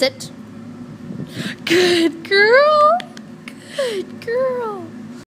Sit. Good girl. Good girl.